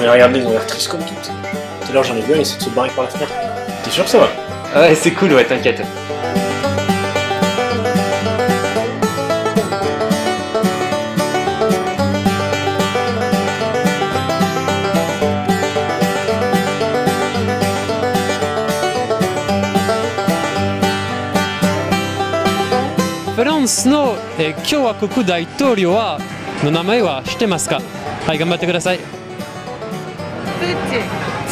mais regardez, ils ont l'air tristes comme toutes. Tout à l'heure, j'en ai vu un, il essaie de se barrer par la fenêtre. T'es sûr que ça va Ouais, c'est cool, ouais, t'inquiète. France の、えー共和国大統領はの名前は知ってますかはい頑張ってくださいプーチン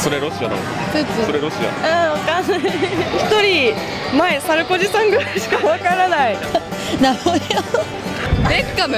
それロシアなの？プーチンそれロシア。うんわかんない。一人前サルコジさんぐらいしかわからない。名前を。ベッカム